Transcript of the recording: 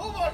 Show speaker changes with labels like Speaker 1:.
Speaker 1: Come on!